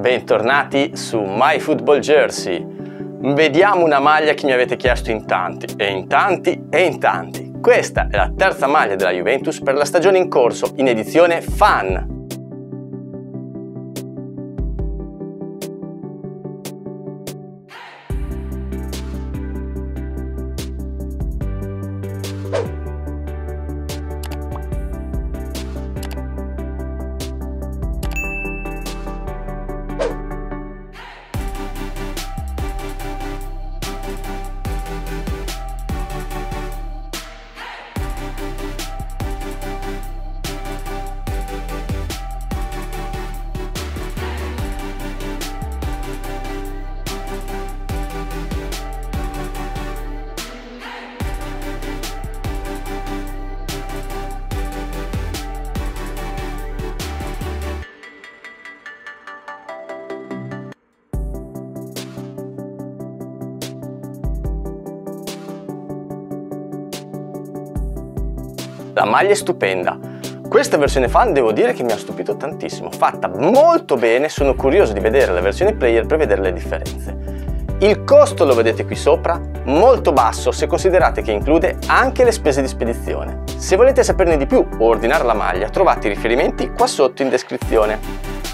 bentornati su My Football Jersey. Vediamo una maglia che mi avete chiesto in tanti, e in tanti, e in tanti. Questa è la terza maglia della Juventus per la stagione in corso, in edizione Fan. La maglia è stupenda. Questa versione fan devo dire che mi ha stupito tantissimo, fatta molto bene, sono curioso di vedere la versione player per vedere le differenze. Il costo lo vedete qui sopra, molto basso se considerate che include anche le spese di spedizione. Se volete saperne di più o ordinare la maglia trovate i riferimenti qua sotto in descrizione.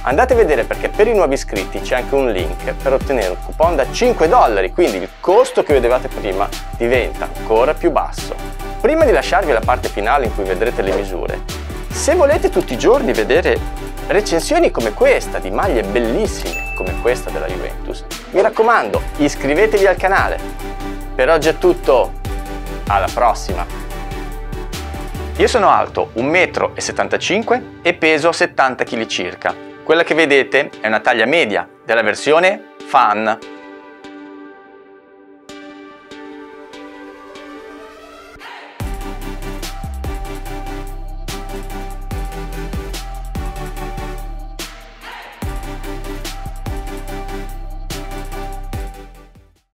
Andate a vedere perché per i nuovi iscritti c'è anche un link per ottenere un coupon da 5 dollari, quindi il costo che vedevate prima diventa ancora più basso. Prima di lasciarvi la parte finale in cui vedrete le misure, se volete tutti i giorni vedere recensioni come questa, di maglie bellissime come questa della Juventus, mi raccomando, iscrivetevi al canale. Per oggi è tutto, alla prossima! Io sono alto 1,75 m e peso 70 kg circa. Quella che vedete è una taglia media della versione Fan